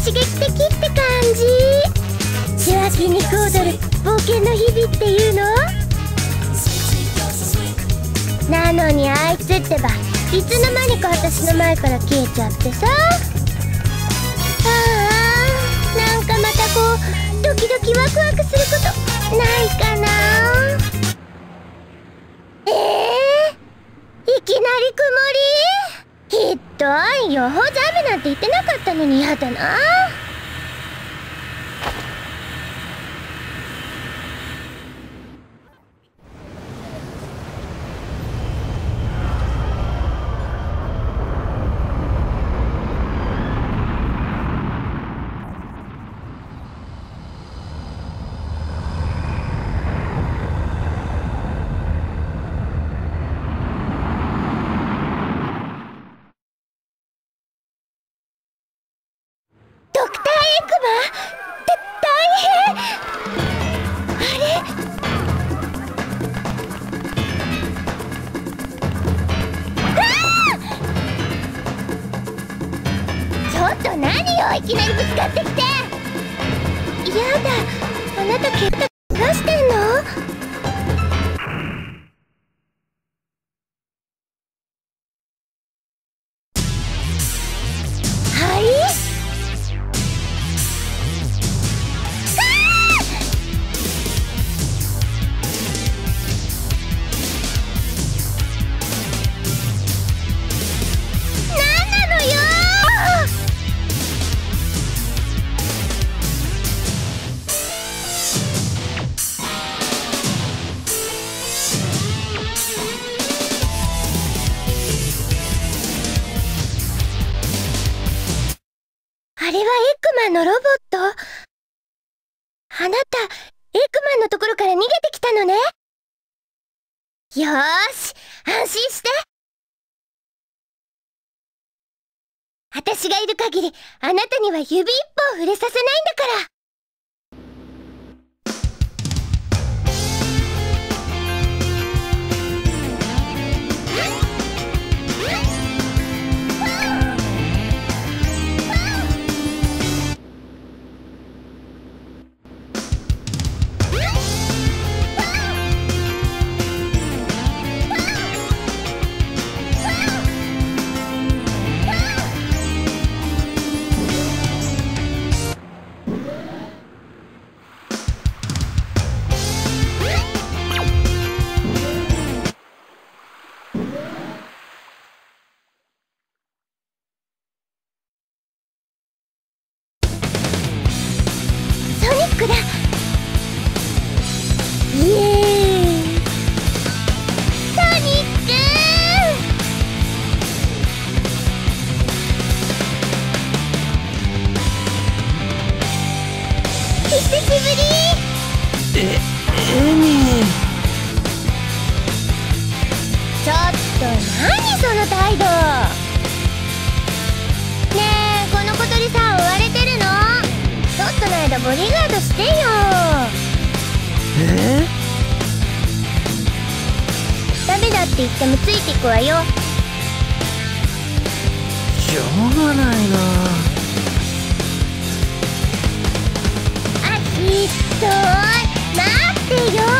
刺激的って感じ。受話器にコードル冒険の日々っていうの？なのにあいつってばいつの間にか私の前から消えちゃってさ。ああなんかまたこうドキドキワクワクすることないかな。ええー、いきなり曇り？どい予報じゃ雨なんて言ってなかったのにやだな。安心して。私がいる限り、あなたには指一本触れさせないんだから。言ってもついてくわよ。しょうがないな。あひっどい待ってよ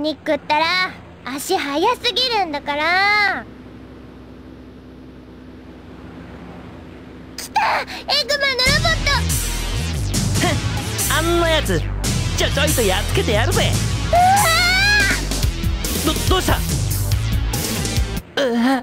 ニックったら足速すぎるんだから。来た！エッグマンのロボット！あんなやつちょちょいとやっつけてやるぜ。どどうした？うわ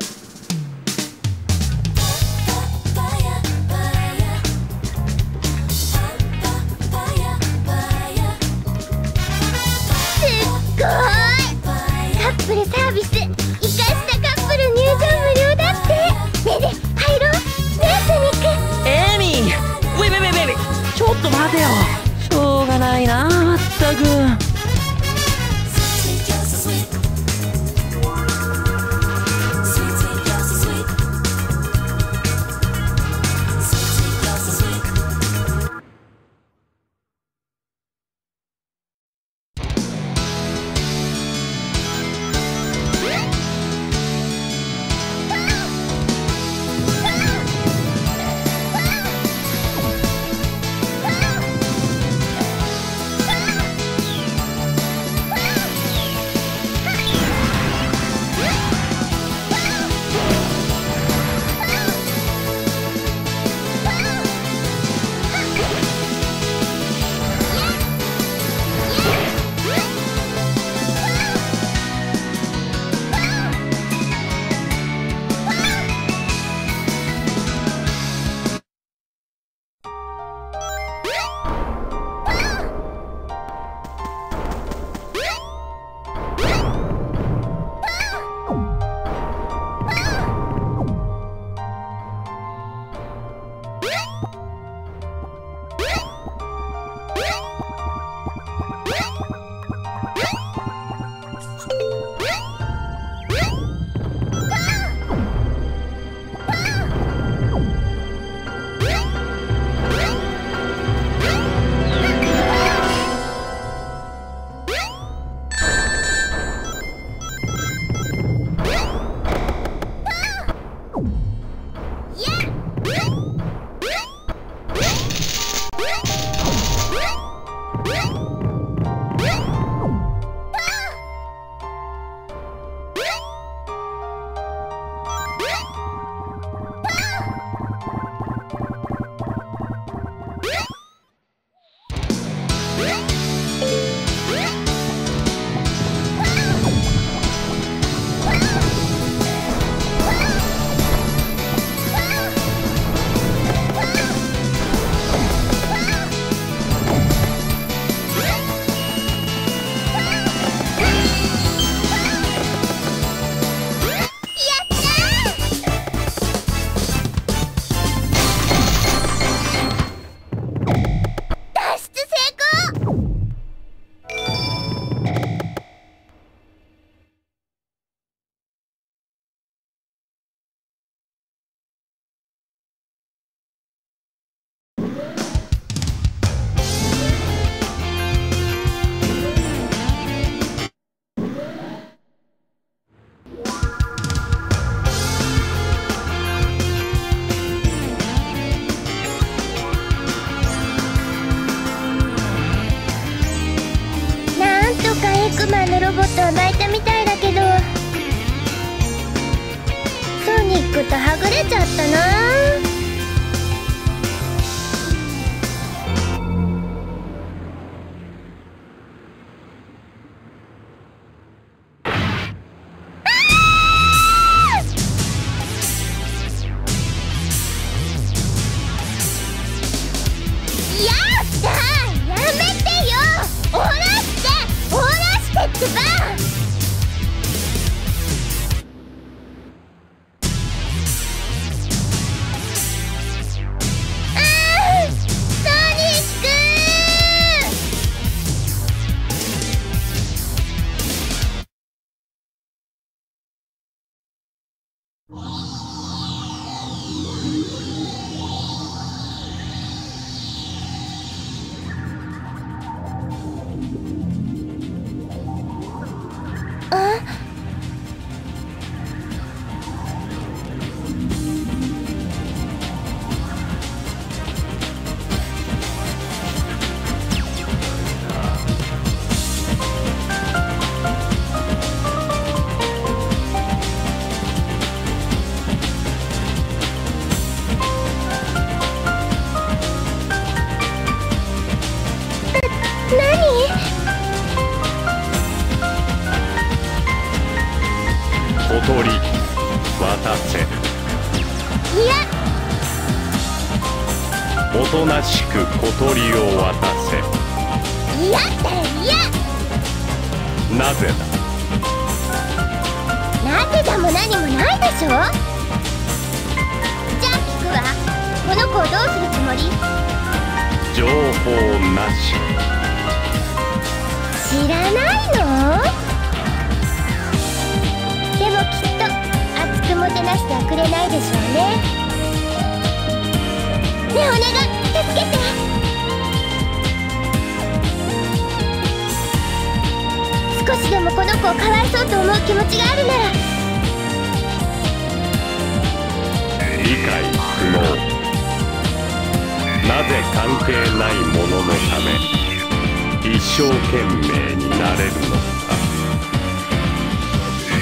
生懸命になれるのか。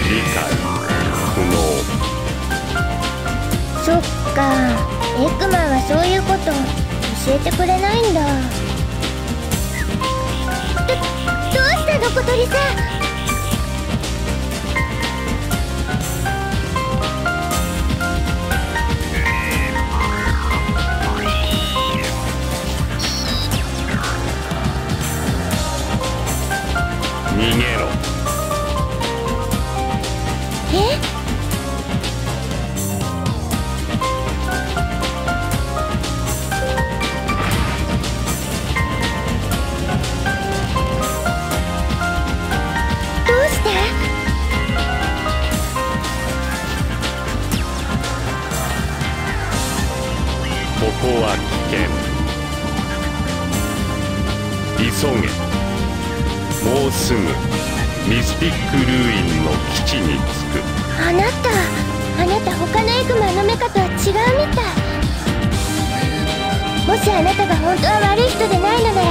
理解不能。そっか。エッグマンはそういうこと教えてくれないんだ。どどうしたの小鳥さん本当は悪い人でないのね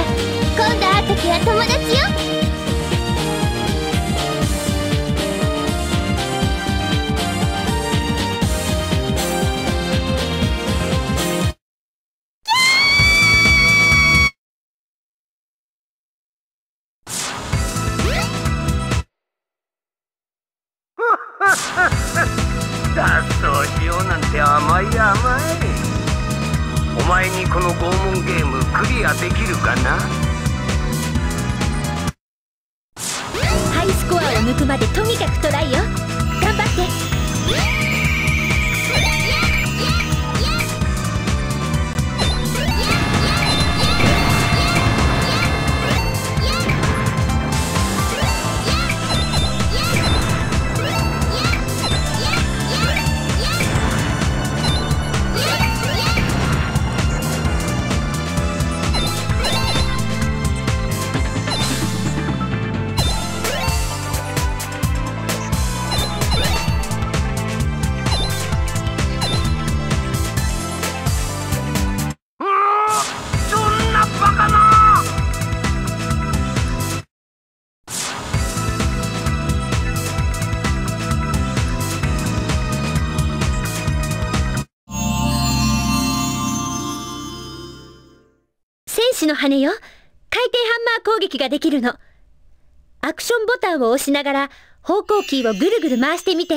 タを押しながら方向キーをぐるぐる回してみて。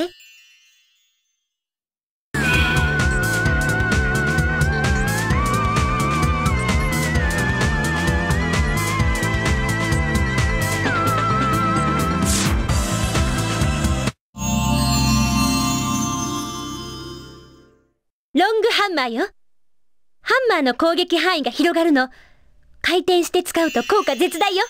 ロングハンマーよ。ハンマーの攻撃範囲が広がるの。回転して使うと効果絶大よ。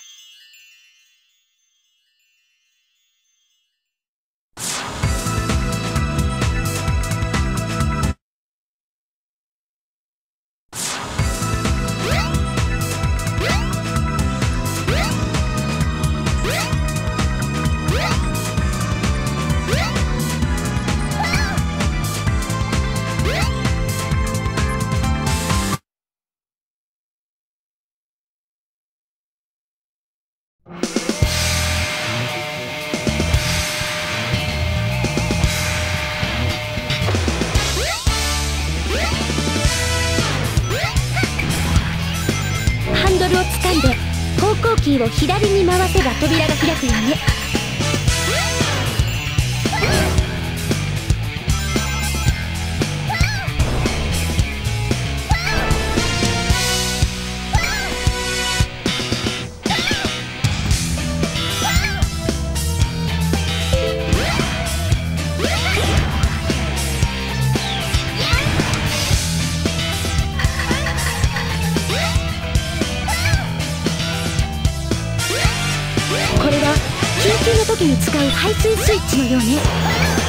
のようね。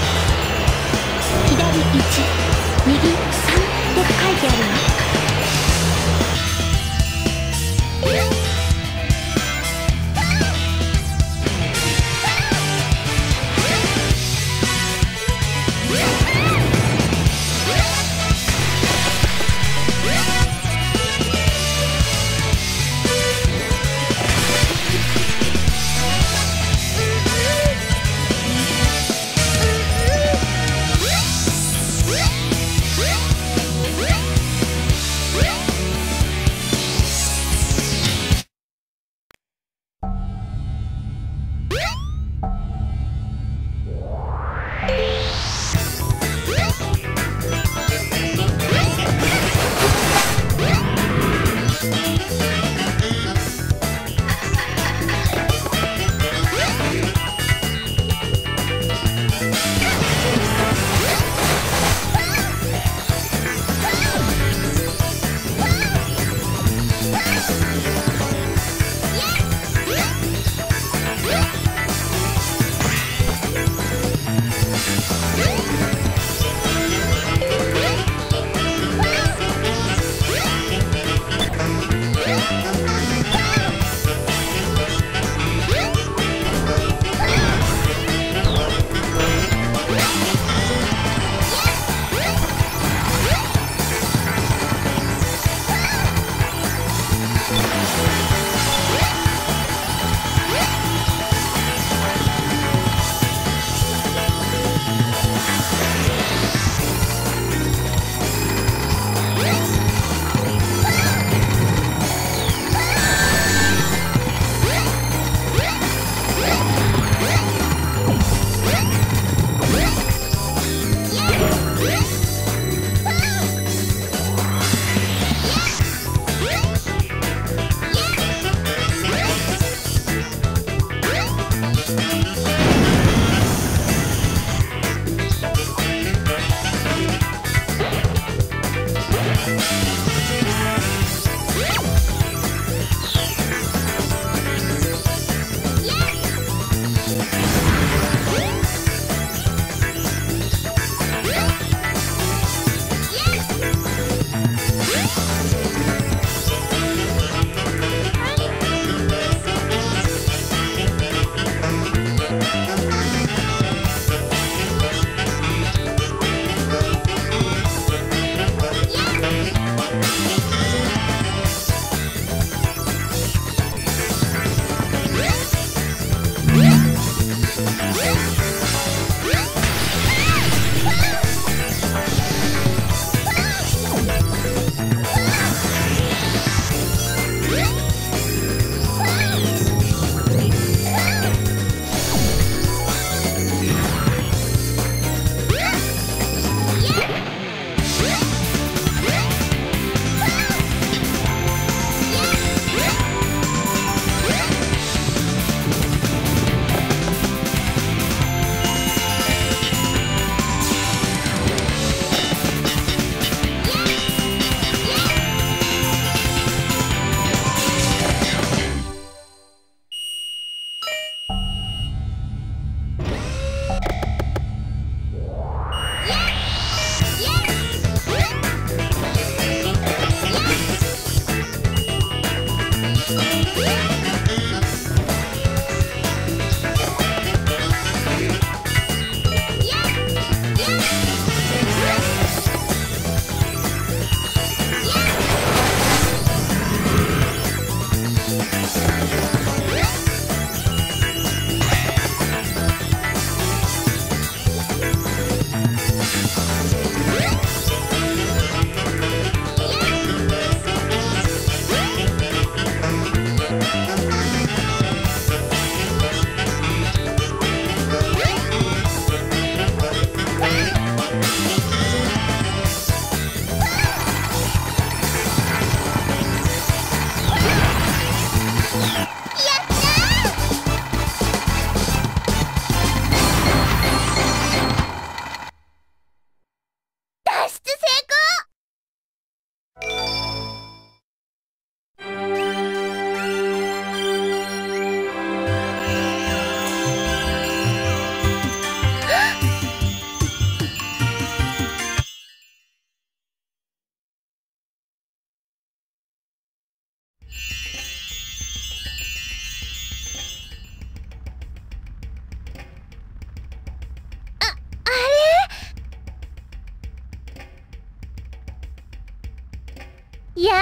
や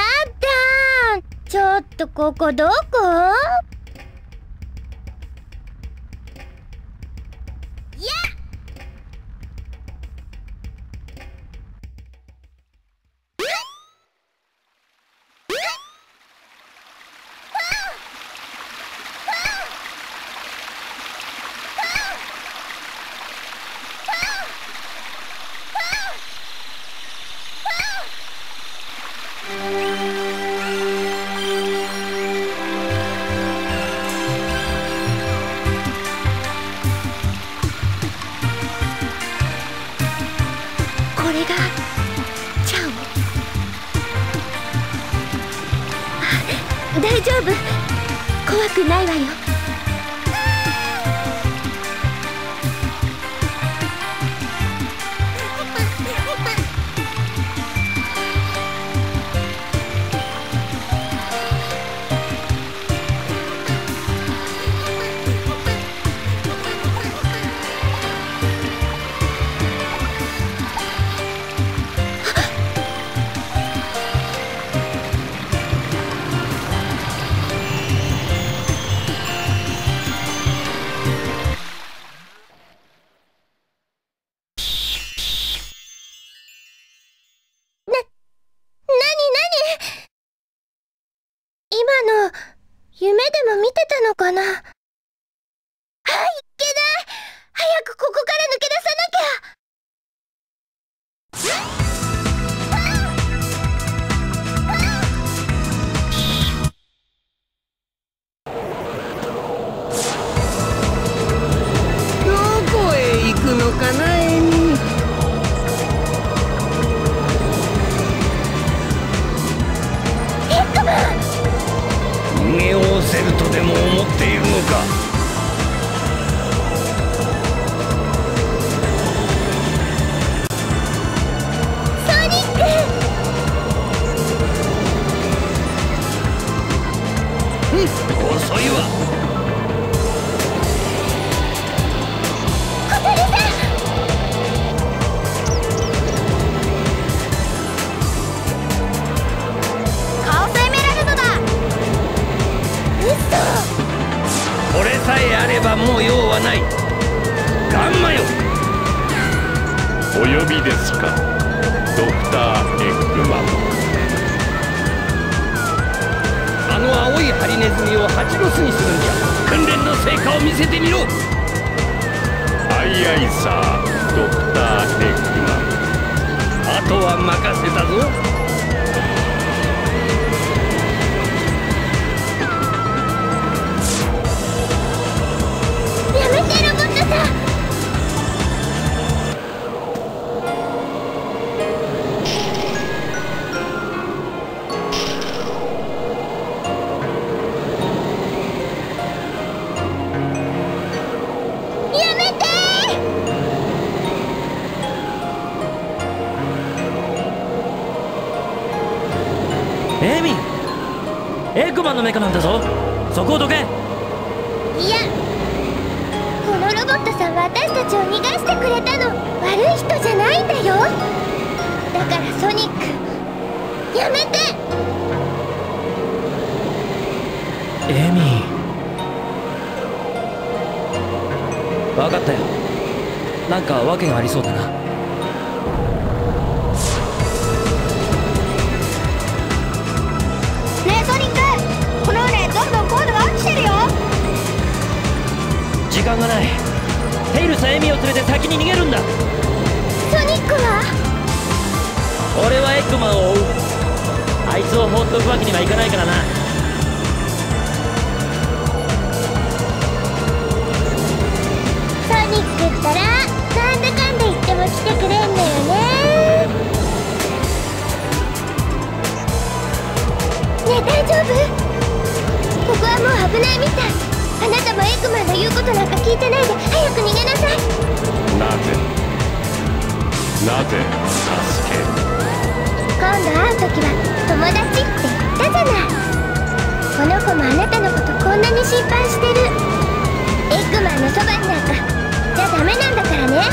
だちょっとここどこ？をハチロスにするんじゃ。訓練の成果を見せてみろ。アイアイサードクター・デックマン。あとは任せたぞ。メカなんだぞ。そこをどけ。いやこのロボットさんは私たちを逃がしてくれたの。悪い人じゃないんだよ。だからソニックやめて。エミ分かったよ。なんか訳がありそうだなテイルスはエミを連れて先に逃げるんだ。ソニックは？俺はエッグマンを追う。あいつを放っておくわけにはいかないからな。ソニックったらなんだかんだ言っても来てくれんだよね。ねえ大丈夫？ここはもう危ないみたいあなたもエッグマンの言うことなんか聞いてないで早く逃げなさい。なぜ？なぜ？助け今度会う時は友達って言ったじゃない。この子もあなたのことこんなに心配してる。エッグマンのそばになんか。じゃダメなんだからね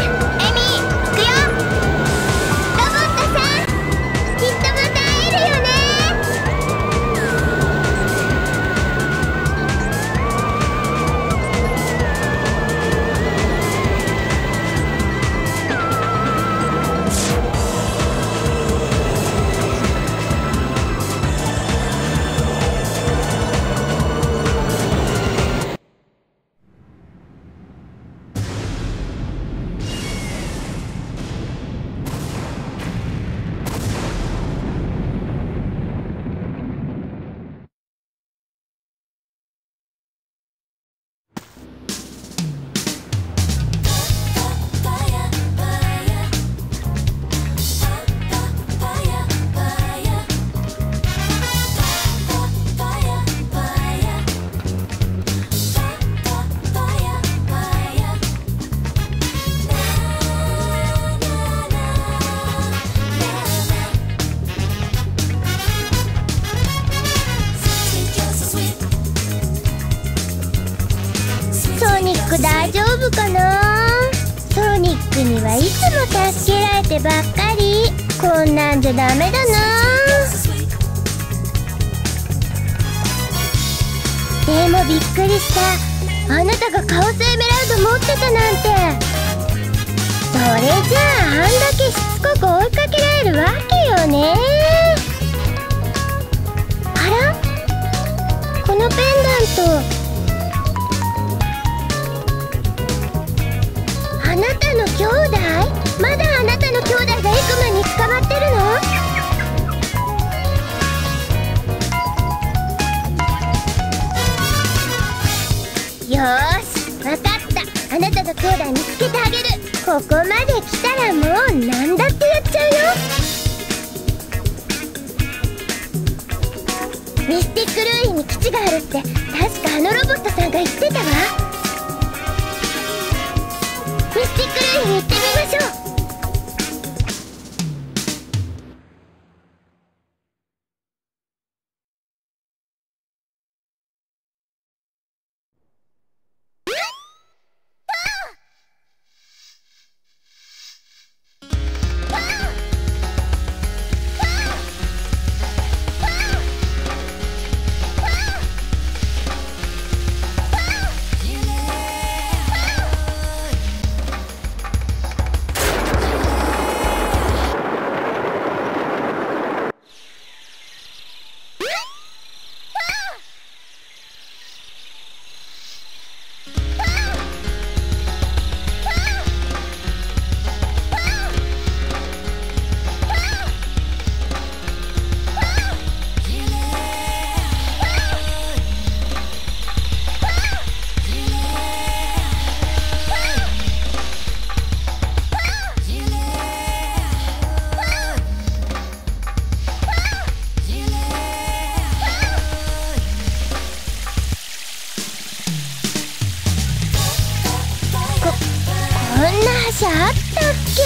てばっかり。こんなんじゃダメだな。でもびっくりした。あなたがカオスエメラルド持ってたなんて。それじゃああんだけしつこく追いかけられるわけよね。あら？このペンダント。あなたの兄弟？まだの兄弟がエクマンに捕まってるの？よしわかった。あなたの兄弟見つけてあげる。ここまで来たらもう何だってやっちゃうよ。ミスティックルーイに基地があるって確かあのロボットさんが言ってたわ。な橋あったっけ？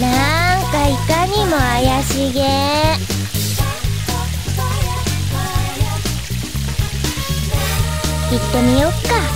なんかいかにも怪しげ。行ってみよっか。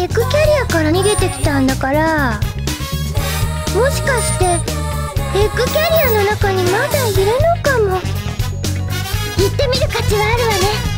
エッグキャリアから逃げてきたんだから。もしかしてエッグキャリアの中にまだいるのかも。行ってみる価値はあるわね。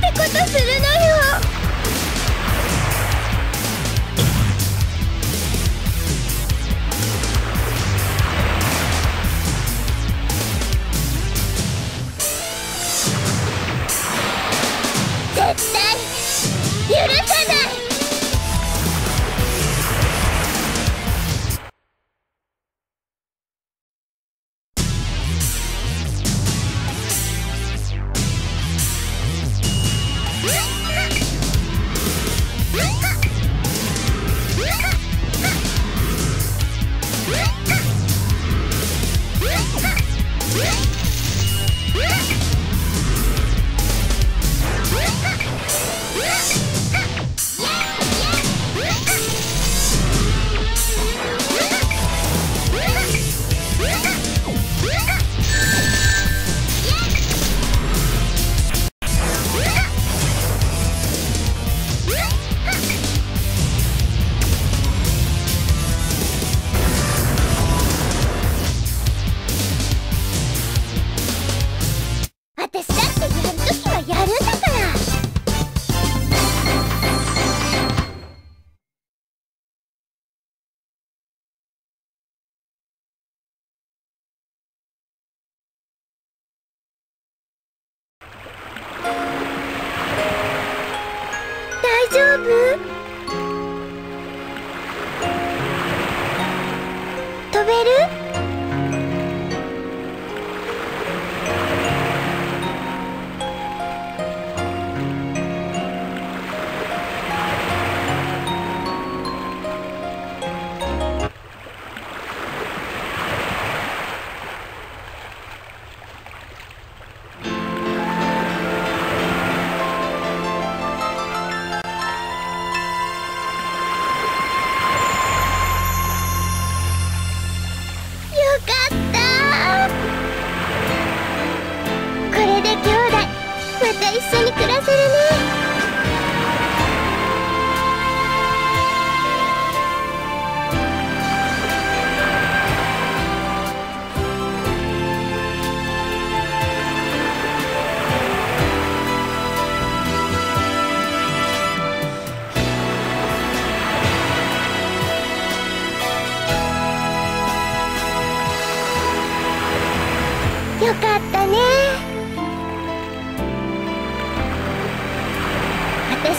てことするの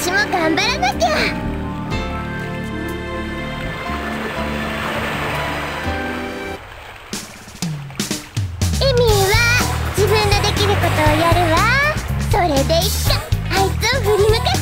私も頑張らなきゃ。エミーは自分のできることをやるわ。それでいっか。あいつを振り向か